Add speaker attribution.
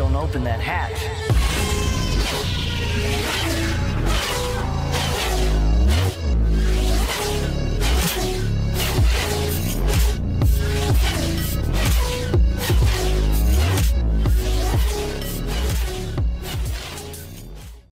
Speaker 1: don't open that hatch.